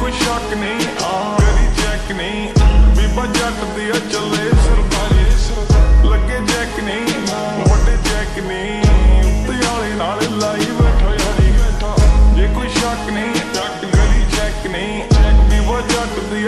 ਕੋਈ ਸ਼ੱਕ ਨਹੀਂ ਆ ਕਰੀ ਚੈੱਕ ਨਹੀਂ। ਬੀਬਾ ਜੱਟ ਦੀ ਚੱਲੇ ਸਰਦਾਰੀ ਲੱਗੇ ਜੈਕ ਨਹੀਂ, ਵੱਡੇ ਜੈਕ ਨਹੀਂ। ਉੱਤੇ ਨਾਲ ਲਾਈ ਬੈਠਾ ਯਾਰੀ ਜੇ ਕੋਈ ਸ਼ੱਕ ਨਹੀਂ, ਜੱਟ ਗਲੀ ਚੈੱਕ ਨਹੀਂ। ਬੀਬਾ ਜੱਟ ਦੀ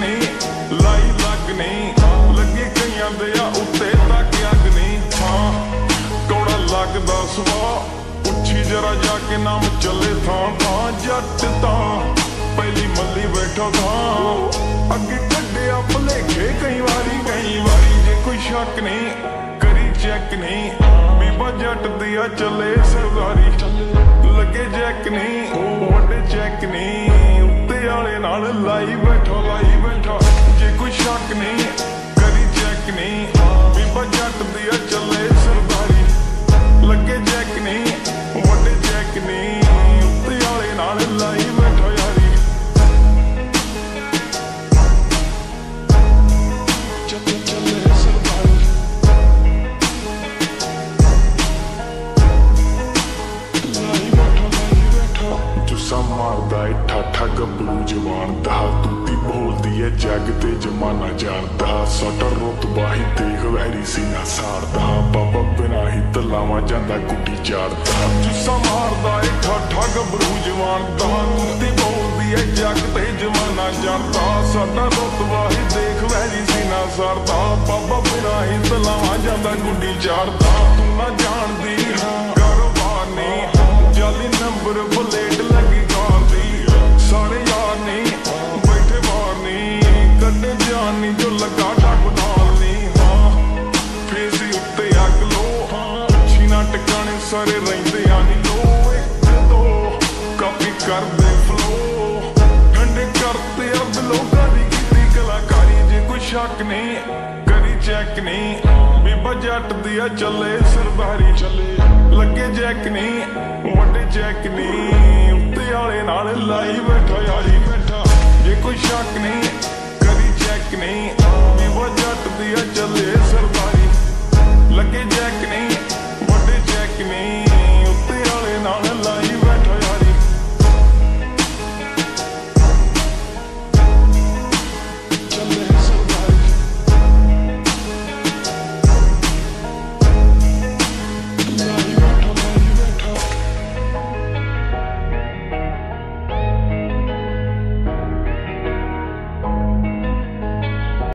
ਪਿੱਛੇ ਲਾਈ ਲੱਗ ਨਹੀਂ। ਲੱਗੇ ਕਈਆਂ ਦੇ ਆ ਉੱਤੇ ਤੱਕ ਅੱਗ ਹਾਂ, ਕੌੜਾ ਲੱਗਦਾ ਸਵਾ ਉੱਚੀ ਜਰਾ ਜਾ ਕੇ ਨਾਮ ਚੱਲੇ ਥਾਂ। ਥਾਂ ਜੱਟ ਤਾਂ ਪਹਿਲੀ ਮੱਲੀ ਬੈਠਾ ਥਾਂ। ਅੱਗੇ ਕੱਢਿਆ ਭਲੇਖੇ ਕਈ ਵਾਰੀ ਕਈ ਵਾਰੀ ਜੇ ਕੋਈ ਸ਼ੱਕ ਨਹੀਂ, ਕਰੀ ਚੈੱਕ ਨਹੀਂ। ਬੀਬਾ ਜੱਟ ਦੀ ਆ ਚੱਲੇ ਸਰਦਾਰੀ। ਲੱਗੇ ਜੈਕ ਨਹੀਂ, ਵੱਡੇ ਚੈੱਕ ਨਹੀਂ। ਉੱਤੇ ਵਾਲੇ ਨਾਲ ਲਾਈ ਬੈਠੋ ਲਾਈ। ਮਾਰਦਾ ਏ ਠਾਠਾ ਗੱਭਰੂ ਜਵਾਨ ਦਾ। ਤੂਤੀ ਬੋਲਦੀ ਏ ਜੱਗ ਤੇ ਜਮਾਨਾ ਜਾਣਦਾ। ਸਾਡਾ ਰੁਤਬਾ ਹੀ ਦੇਖ ਵੈਰੀ ਸੀਨਾ ਸਾੜਦਾ। ਬਾਬਾ ਬਿਨਾ ਹੀ ਤਲਾਵਾ ਜਾਂਦਾ ਗੁੱਡੀ ਚਾੜਦਾ। ਜੁਸਾ ਮਾਰਦਾ ਏ ਠਾਠਾ ਗੱਭਰੂ ਜਵਾਨ ਦਾ। ਤੂਤੀ ਬੋਲਦੀ ਏ ਜੱਗ ਤੇ ਜਮਾਨਾ ਜਾਣਦਾ। ਸਾਡਾ ਰੁਤਬਾ ਹੀ ਬਾਬਾ ਬਿਨਾ ਹੀ ਤਲਾਵਾ ਜਾਂਦਾ ਗੁੱਡੀ ਚਾਰਦਾ ਤੂੰ ਨਾ ਜਾਣਦੀ ਸ਼ੱਕ ਨਹੀਂ ਕਰੀ ਚੈੱਕ ਨਹੀਂ ਬੀਬਾ ਜੱਟ ਦੀ ਆ ਚੱਲੇ ਸਰਦਾਰੀ ਚੱਲੇ। ਲੱਗੇ ਜੈਕ ਨਹੀਂ ਵੱਡੇ ਚੈੱਕ ਨਹੀਂ ਉੱਤੇ ਵਾਲੇ ਨਾਲ ਲਾਈ ਬੈਠਾ, ਯਾਰੀ ਬੈਠਾ। ਜੇ ਕੋਈ ਸ਼ੱਕ ਨਹੀਂ ਕਰੀ ਚੈੱਕ ਨਹੀਂ